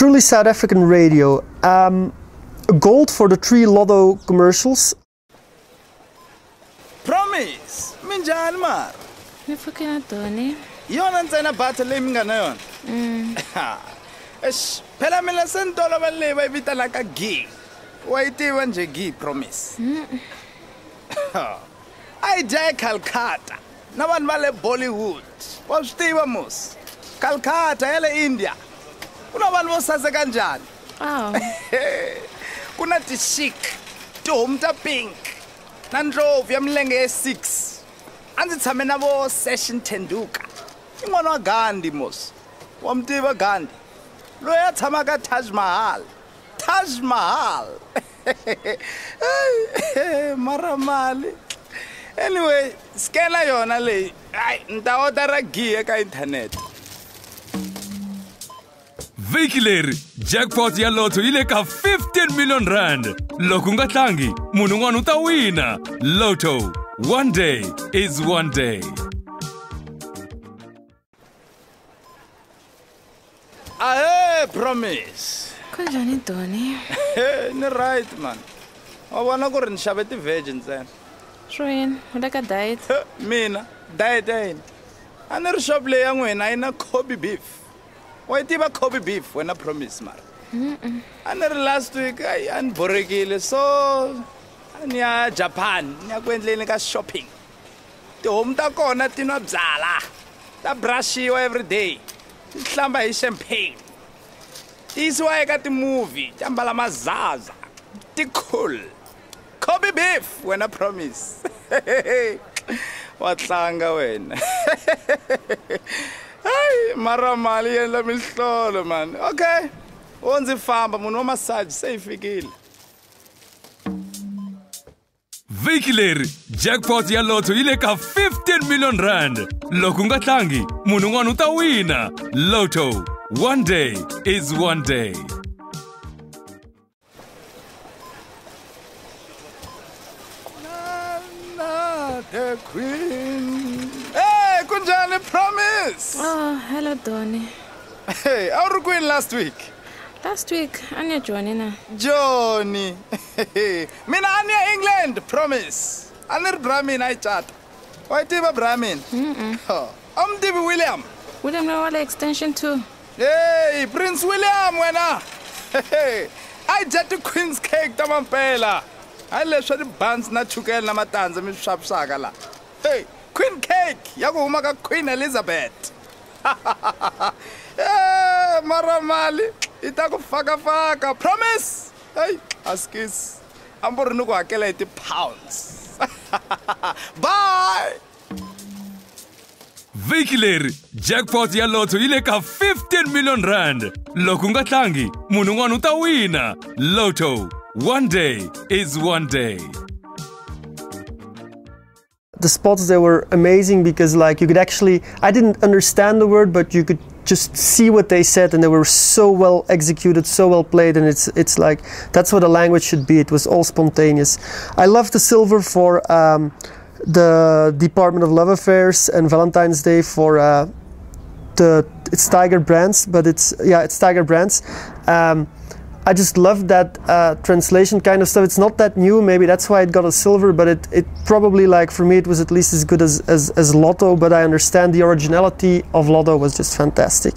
truly South African radio. Um, gold for the three Lotto commercials. promise minjhani mara? Ni pfuke na toni hi yona ntsena bata leyi mi nga na yona? Eish, phela mina se ni tolovele leyi va yi vitanaka gi. Wa yi tiva njhe gi promise. A yi dya ecalcata na vanhu va le bollywood. Wa swi tiva mos calcata ya le india ku na vanhu vo saseka njhani ku na tishik tihomu ta pink na ndlopfu ya milenge ye 6 a ndzi tshame na vo session tenduka i n'wana wa gandhi mos. Wa mi tiva gandhi. Loyi a tshamaka taj mahal. Taj mahal. Mara mali anyway skena yona leyi. Ai ni ta odara gi eka inthanete vhiki leri jackpot ya lotto yi le ka 15 million rand. Loko u nga tlangi munhu un'wana u ta wina. Lotto one day is one day. Ahe promise. Kunjhani Hey, ni right man. Wa vona ku ri ni xave ti-vege ntsena. Swoyini u le ka diet? Mina diet ya yini a ni ri shop leyi ya n'wina a yi na coby beef wa yi tiva kobe beef wena promise mara. A ri last week ai a ni so a ni japan ni ya ku endleni ka shopping tihomu ta kona ti nwa byala. Ta brashiwa every day. Ti hlamba hi champagne. Ti yisiwa eka timovie ti ambala mazaza. Ti cool. Kobe beef wena promise. Wa tlanga wena mara mali yi endla mihlolo mani okay wo ndzi famba munhu wa masaji se yi fikile vhiki leri jackpot ya lotto yi le ka 15 million rand. Loko u nga tlangi munhu un'wana u ta wina. Lotto one day is one day. Nana the queen. Hey kunjani promise? Oh hello toni hey a wu ri kwini last week? Last week a ni joni na joni mina a ni ya england promise. A ni ri bramin a yi cata wa yi tiva bramin a mi tivi william. William lo wa le extension two? Hey prince william wena a yi dya ti-queens cake ta mampela hayi leswi swa tibans na chukele na matandza mi swi xavisaka laha hey queen cake. Ya ku huma ka queen elizabeth. Eh, mara mali yi ta ku fakafaka promise. Hey askis. Ambo ri ni ku hakela hi ti-pounds bye. Vhiki leri jackpot ya lotto yi le ka 15 million rand. Loko u nga tlangi munhu un'wana u ta wina. Lotto one day is one day The spots they were amazing because like you could actually I didn't understand the word but you could just see what they said and they were so well executed, so well played and it's it's like that's what a language should be. It was all spontaneous. I love the silver for um, the Department of Love Affairs and Valentine's Day for uh, the it's Tiger Brands, but it's yeah, it's Tiger Brands. Um, I just love that uh, translation kind of stuff. It's not that new, maybe that's why it got a silver, but it, it probably like for me it was at least as good as, as, as Lotto. But I understand the originality of Lotto was just fantastic.